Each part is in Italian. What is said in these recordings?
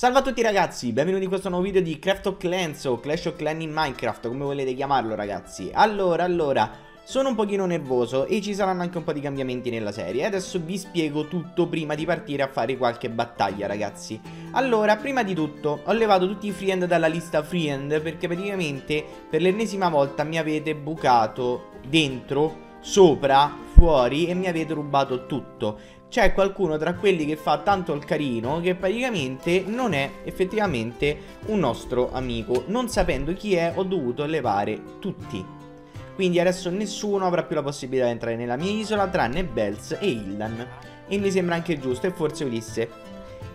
Salve a tutti ragazzi, benvenuti in questo nuovo video di Craft of Clans o Clash of Clans in Minecraft, come volete chiamarlo ragazzi. Allora, allora, sono un pochino nervoso e ci saranno anche un po' di cambiamenti nella serie. Adesso vi spiego tutto prima di partire a fare qualche battaglia ragazzi. Allora, prima di tutto, ho levato tutti i friend dalla lista friend Perché praticamente per l'ennesima volta mi avete bucato dentro, sopra, fuori e mi avete rubato tutto c'è qualcuno tra quelli che fa tanto il carino che praticamente non è effettivamente un nostro amico. Non sapendo chi è ho dovuto levare tutti. Quindi adesso nessuno avrà più la possibilità di entrare nella mia isola tranne Bells e Hildan. E mi sembra anche giusto e forse Ulisse.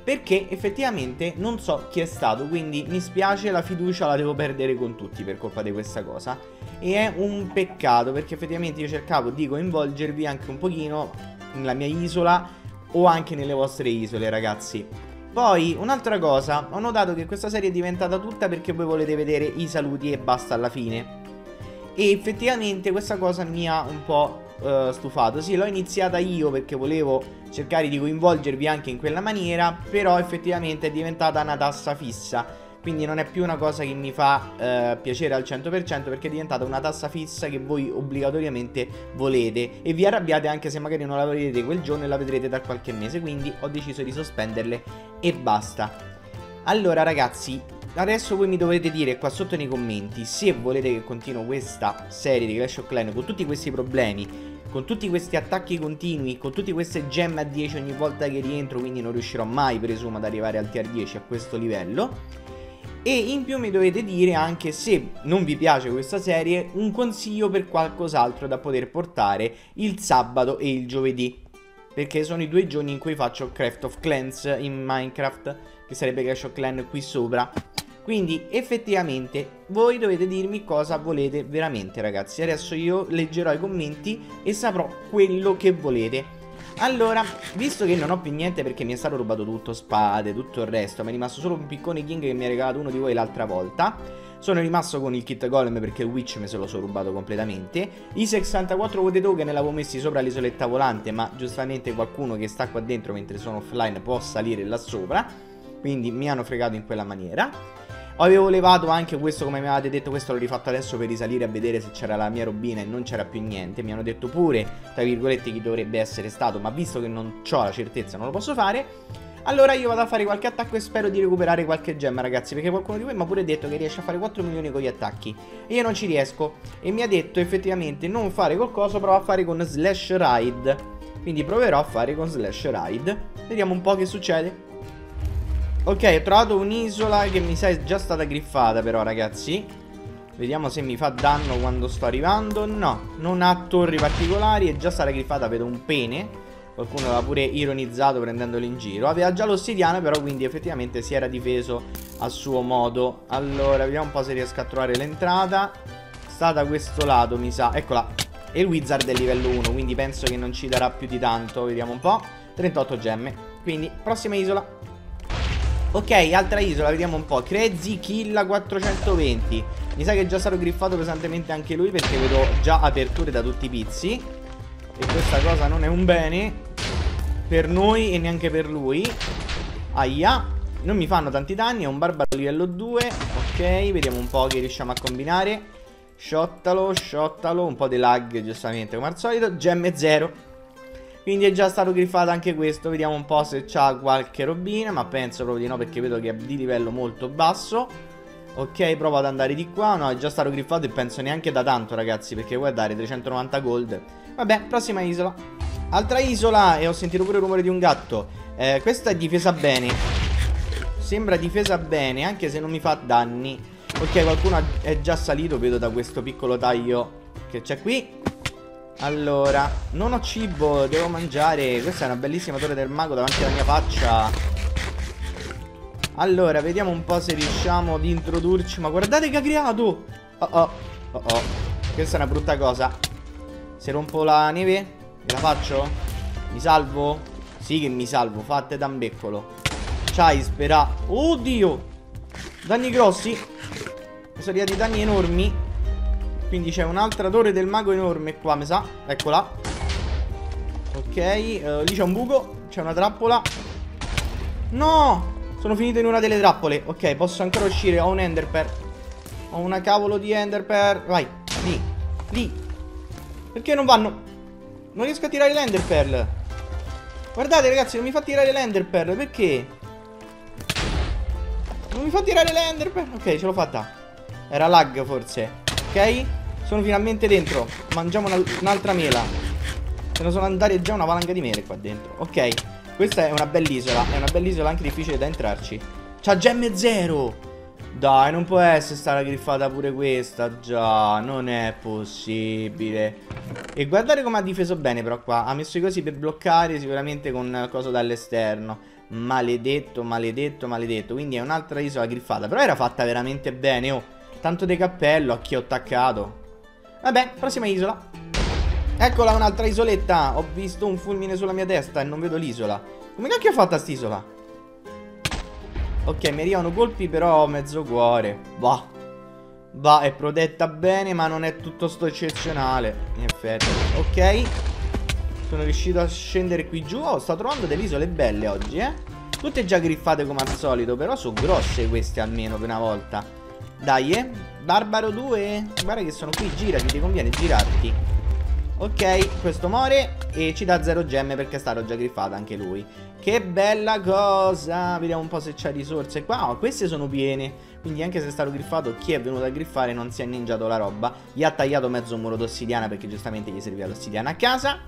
Perché effettivamente non so chi è stato, quindi mi spiace, la fiducia la devo perdere con tutti per colpa di questa cosa. E è un peccato perché effettivamente io cercavo di coinvolgervi anche un pochino nella mia isola o anche nelle vostre isole, ragazzi. Poi, un'altra cosa, ho notato che questa serie è diventata tutta perché voi volete vedere i saluti e basta alla fine. E effettivamente questa cosa mi ha un po' uh, stufato. Sì, l'ho iniziata io perché volevo cercare di coinvolgervi anche in quella maniera, però effettivamente è diventata una tassa fissa quindi non è più una cosa che mi fa eh, piacere al 100% perché è diventata una tassa fissa che voi obbligatoriamente volete e vi arrabbiate anche se magari non la vedete quel giorno e la vedrete tra qualche mese, quindi ho deciso di sospenderle e basta. Allora ragazzi, adesso voi mi dovete dire qua sotto nei commenti se volete che continuo questa serie di Clash of Clans con tutti questi problemi con tutti questi attacchi continui, con tutte queste gemme a 10 ogni volta che rientro, quindi non riuscirò mai, presumo, ad arrivare al tier 10 a questo livello. E in più mi dovete dire anche se non vi piace questa serie un consiglio per qualcos'altro da poter portare il sabato e il giovedì. Perché sono i due giorni in cui faccio Craft of Clans in Minecraft, che sarebbe Clash of Clans qui sopra. Quindi effettivamente voi dovete dirmi cosa volete veramente ragazzi. Adesso io leggerò i commenti e saprò quello che volete. Allora, visto che non ho più niente perché mi è stato rubato tutto, spade, tutto il resto, mi è rimasto solo un piccone king che mi ha regalato uno di voi l'altra volta. Sono rimasto con il kit golem perché il witch me se lo sono rubato completamente. I 64 vote token l'avevo messi sopra l'isoletta volante, ma giustamente qualcuno che sta qua dentro mentre sono offline può salire là sopra. Quindi mi hanno fregato in quella maniera. Avevo levato anche questo come mi avevate detto Questo l'ho rifatto adesso per risalire a vedere se c'era la mia robina E non c'era più niente. Mi hanno detto pure, tra virgolette, chi dovrebbe essere stato Ma visto che non ho la certezza non lo posso fare. Allora io vado a fare qualche attacco e spero di recuperare qualche gemma ragazzi Perché qualcuno di voi mi ha pure detto che riesce a fare 4 milioni con gli attacchi. E io non ci riesco. E mi ha detto effettivamente non fare col coso Prova a fare con slash ride. Quindi proverò a fare con slash ride. Vediamo un po' che succede Ok, ho trovato un'isola che mi sa è già stata griffata però ragazzi. Vediamo se mi fa danno quando sto arrivando. No, non ha torri particolari È già stata griffata, vedo un pene. Qualcuno l'aveva pure ironizzato prendendolo in giro. Aveva già l'ossidiana però quindi effettivamente si era difeso a suo modo. Allora, vediamo un po' se riesco a trovare l'entrata. Sta da questo lato mi sa. Eccola. E il wizard è livello 1 quindi penso che non ci darà più di tanto. Vediamo un po' 38 gemme. Quindi, prossima isola Ok, altra isola, vediamo un po'. Crazy Killa 420. Mi sa che è già stato griffato pesantemente anche lui perché vedo già aperture da tutti i pizzi. E questa cosa non è un bene per noi e neanche per lui. Aia. Non mi fanno tanti danni, è un barbaro livello 2. Ok, vediamo un po' che riusciamo a combinare. Shottalo, shottalo, un po' di lag giustamente come al solito. Gemme 0. Quindi è già stato griffato anche questo. Vediamo un po' se c'ha qualche robina Ma penso proprio di no perché vedo che è di livello molto basso. Ok, provo ad andare di qua. No, è già stato griffato e penso neanche da tanto ragazzi Perché guardare 390 gold? Vabbè, prossima isola. Altra isola e ho sentito pure il rumore di un gatto. Eh, Questa è difesa bene. Sembra difesa bene Anche se non mi fa danni. Ok, qualcuno è già salito Vedo da questo piccolo taglio che c'è qui allora, non ho cibo, devo mangiare. Questa è una bellissima torre del mago davanti alla mia faccia. Allora, vediamo un po' se riusciamo ad introdurci. Ma guardate che ha creato! Oh oh, oh oh. Questa è una brutta cosa. Se rompo la neve, la faccio? Mi salvo? Sì che mi salvo, fate da un beccolo. C'hai spera. Oddio! Danni grossi. Sono arrivati danni enormi quindi c'è un'altra torre del mago enorme qua, mi sa. Eccola. Ok, uh, lì c'è un buco. C'è una trappola. No! Sono finito in una delle trappole. Ok, posso ancora uscire. Ho un enderpearl. Ho una cavolo di enderpearl. Vai, lì, lì. Perché non vanno? Non riesco a tirare l'enderpearl. Guardate ragazzi, non mi fa tirare l'enderpearl. Perché? Non mi fa tirare l'enderpearl. Ok, ce l'ho fatta. Era lag forse. Ok? Sono finalmente dentro. Mangiamo un'altra mela. Se ne sono andate già una valanga di mele qua dentro. Ok. Questa è una bell'isola. È una bell'isola anche difficile da entrarci. C'ha gemme zero. Dai, non può essere stata griffata pure questa. Già, non è possibile. E guardate come ha difeso bene però qua. Ha messo i cosi per bloccare sicuramente con coso dall'esterno. Maledetto, maledetto, maledetto. Quindi è un'altra isola griffata. Però era fatta veramente bene, oh. Tanto di cappello, a chi ho attaccato. Vabbè, prossima isola. Eccola un'altra isoletta. Ho visto un fulmine sulla mia testa e non vedo l'isola. Come cacchio ha fatto st'isola? Ok, mi arrivano colpi però mezzo cuore. Bah. Bah, è protetta bene ma non è tutto sto eccezionale. In effetti. Ok. Sono riuscito a scendere qui giù. Oh, sto trovando delle isole belle oggi, eh. Tutte già griffate come al solito, però sono grosse queste almeno per una volta. Dai, eh. Barbaro 2 Guarda che sono qui, girati, ti conviene girarti. Ok, questo muore E ci dà 0 gemme perché è stato già griffato anche lui. Che bella cosa. Vediamo un po' se c'è risorse qua. Oh, Queste sono piene. Quindi anche se è stato griffato chi è venuto a griffare non si è ninjato la roba. Gli ha tagliato mezzo muro d'ossidiana perché giustamente gli serviva l'ossidiana a casa.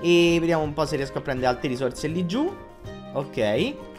E vediamo un po' se riesco a prendere altre risorse lì giù. Ok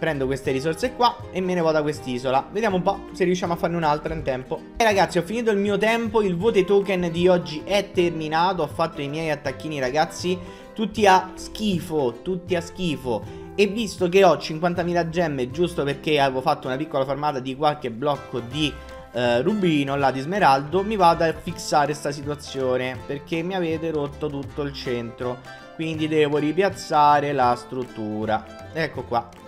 Prendo queste risorse qua e me ne vado da quest'isola. Vediamo un po' se riusciamo a farne un'altra in tempo. E ragazzi ho finito il mio tempo. Il vote token di oggi è terminato. Ho fatto i miei attacchini ragazzi. Tutti a schifo Tutti a schifo. E visto che ho 50.000 gemme Giusto perché avevo fatto una piccola farmata di qualche blocco di Uh, rubino là di smeraldo mi vado a fissare sta situazione perché mi avete rotto tutto il centro. Quindi devo ripiazzare la struttura. Ecco qua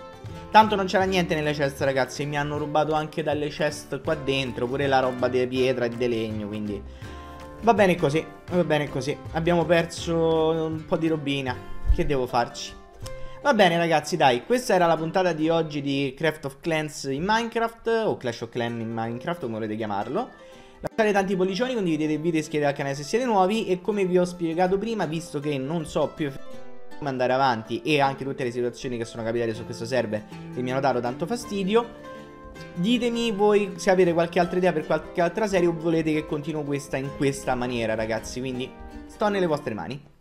Tanto non c'era niente nelle chest ragazzi Mi hanno rubato anche dalle chest qua dentro Pure la roba di pietra e di legno Quindi va bene così Va bene così. Abbiamo perso un po' di robina. Che devo farci? Va bene ragazzi dai Questa era la puntata di oggi di Craft of Clans in Minecraft O Clash of Clans in Minecraft come volete chiamarlo. Lasciate tanti pollicioni, condividete il video e iscrivetevi al canale se siete nuovi E come vi ho spiegato prima, visto che non so più andare avanti e anche tutte le situazioni che sono capitate su questo server che mi hanno dato tanto fastidio. Ditemi voi se avete qualche altra idea per qualche altra serie o volete che continuo questa in questa maniera ragazzi, quindi sto nelle vostre mani.